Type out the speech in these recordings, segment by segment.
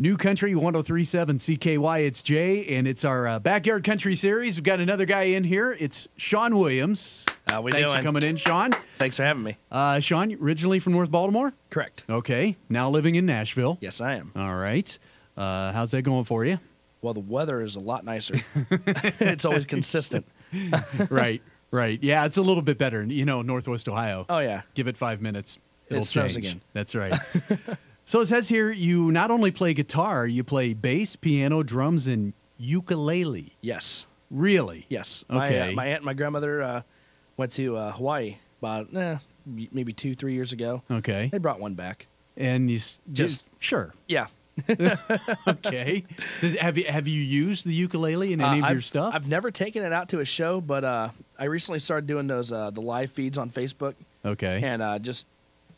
New Country 1037 CKY. It's Jay, and it's our uh, Backyard Country series. We've got another guy in here. It's Sean Williams. How we Thanks for coming in, Sean. Thanks for having me. Uh, Sean, originally from North Baltimore? Correct. Okay. Now living in Nashville. Yes, I am. All right. Uh, how's that going for you? Well, the weather is a lot nicer. it's always consistent. right, right. Yeah, it's a little bit better. You know, Northwest Ohio. Oh yeah. Give it five minutes. It It'll snows change. again. That's right. so it says here you not only play guitar, you play bass, piano, drums, and ukulele. Yes. Really? Yes. My, Okay. uh, my aunt and my grandmother uh, went to uh, Hawaii about eh, maybe two, three years ago. Okay. They brought one back. And you s- Just- just sure. Yeah. Okay. Does, have you have you used the ukulele in any Uh, of your I've, stuff? I've never taken it out to a show, but uh, I recently started doing those uh, the live feeds on Facebook, okay. and uh, just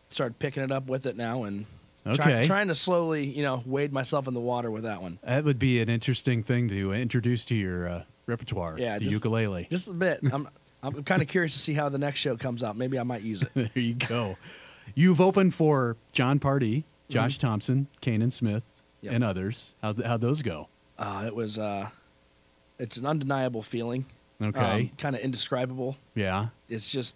started picking it up with it now, and try- Okay. trying to slowly, you know, wade myself in the water with that one. that would be an interesting thing to introduce to your uh, repertoire. Yeah, the just- ukulele. Just a bit. I'm I'm kind of curious to see how the next show comes out. Maybe I might use it. there you go. You've opened for Jon Pardi, Josh Thompson, Canaan Smith, Mm-hmm. Yep. and others. How how'd those go? Uh, it was uh, it's an undeniable feeling. Okay. kind of indescribable. yeah. It's just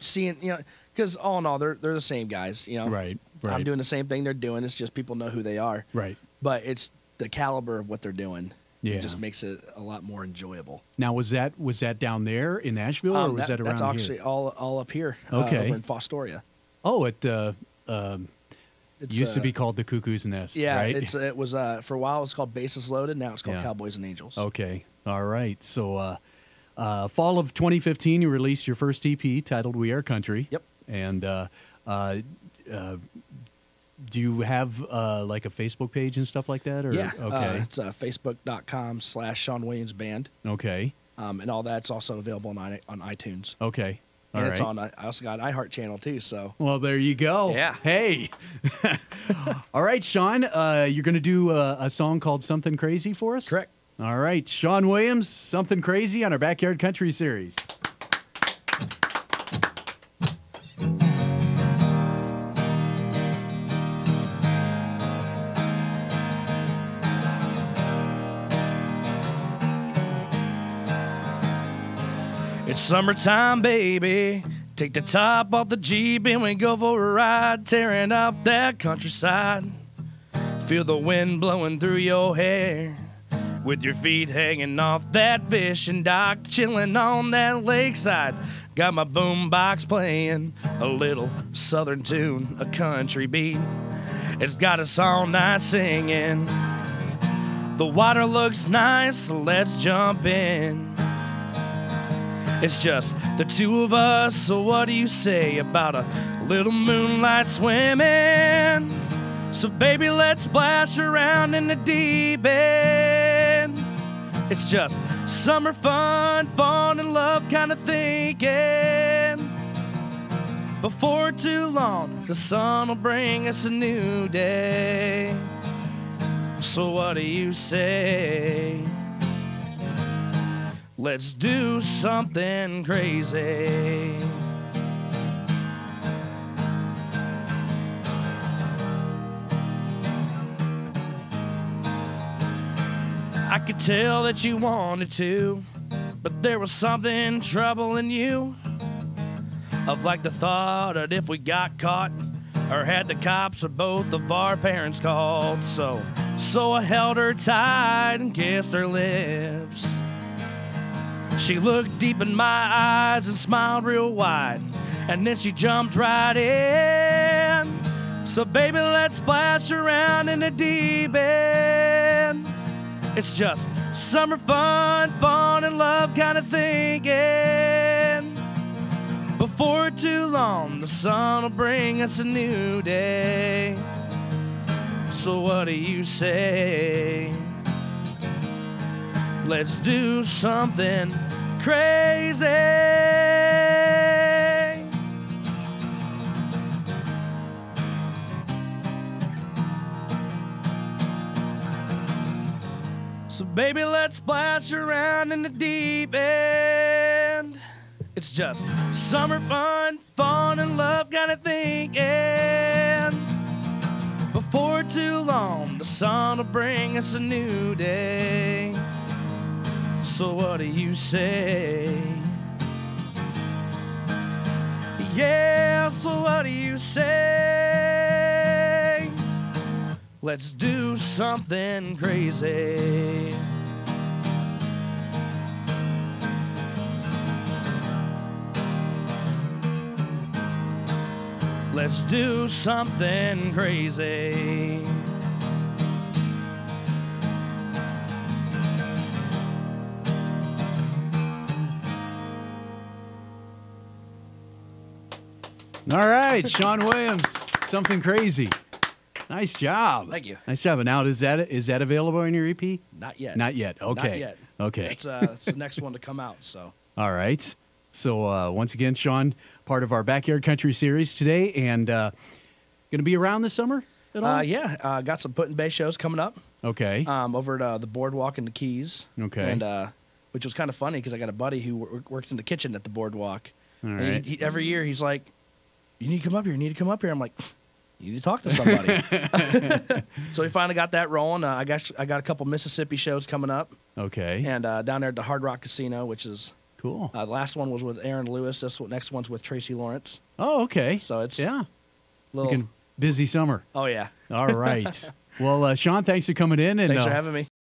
seeing, you know, because all in all, they're they're the same guys. You know, Right. Right. I'm doing the same thing they're doing. It's just people know who they are. right. But it's the caliber of what they're doing. Yeah. It just makes it a lot more enjoyable. Now was that was that down there in Nashville or Um, was that, around that's actually here? all all up here. uh, Okay. over in Fostoria. Oh, it uh, um, used to uh, be called the Cuckoo's Nest. Yeah, Right. it's it was uh, for a while. It's called Bases Loaded. Now it's called Yeah. Cowboys and Angels. Okay. All right. So, uh, uh, fall of 2015, you released your first EP titled "We Are Country." Yep. And uh, uh, uh, do you have uh, like a Facebook page and stuff like that? Or Yeah. Okay. Uh, it's uh, facebook.com slash Sean Williams Band. okay. Um, and all that's also available on i- on iTunes. Okay. All and right. it's on. I I also got an iHeart channel too. So Well, there you go. Yeah. Hey. All right, Sean. Uh, you're going to do a, a song called "Something Crazy" for us. correct. All right, Sean Williams, "Something Crazy" on our Backyard Country series. It's summertime, baby. Take the top off the Jeep and we go for a ride, tearing up that countryside. Feel the wind blowing through your hair. With your feet hanging off that fishing dock, chilling on that lakeside. Got my boombox playing a little southern tune, a country beat. It's got us all night singing. The water looks nice, so let's jump in. It's just the two of us, so what do you say about a little moonlight swimming? So, baby, let's splash around in the deep end. It's just summer fun, fun and love kind of thinking. Before too long, the sun will bring us a new day. So, what do you say? Let's do something crazy. I could tell that you wanted to, but there was something troubling you. Of like the thought that if we got caught, or had the cops or both of our parents called. So, so I held her tight and kissed her lips. She looked deep in my eyes and smiled real wide. And then she jumped right in. So, baby, let's splash around in the deep end. It's just summer fun, fun and love kind of thinking. Before too long, the sun will bring us a new day. So, what do you say? Let's do something crazy. So, baby, let's splash around in the deep end. It's just summer fun, fun and love kind of thinking. Before too long. The sun will bring us a new day. So what do you say? Yeah, so what do you say? Let's do something crazy. Let's do something crazy. All right, Sean Williams, something crazy. Nice job. Thank you. Nice job. And now is that is that available in your EP? Not yet. Not yet. Okay. Not yet. Okay. That's, uh, that's the next one to come out. So All right. So uh, once again, Sean, part of our backyard country series today, and uh, going to be around this summer at all? uh, yeah, uh, got some Put-in-Bay shows coming up. Okay. um, over at uh, the boardwalk in the Keys. Okay. And uh, which was kind of funny because I got a buddy who wor- works in the kitchen at the boardwalk. All And he- right. he- every year he's like, "You need to come up here. You need to come up here." I'm like, "You need to talk to somebody." so we finally got that rolling. Uh, I got I got a couple Mississippi shows coming up, okay. and uh, down there at the Hard Rock Casino, which is cool. uh, the last one was with Aaron Lewis. This one, next one's with Tracy Lawrence. oh, okay. So it's yeah. little. Looking busy summer. Oh yeah. All right. well, uh, Sean, thanks for coming in. And Thanks for uh, having me.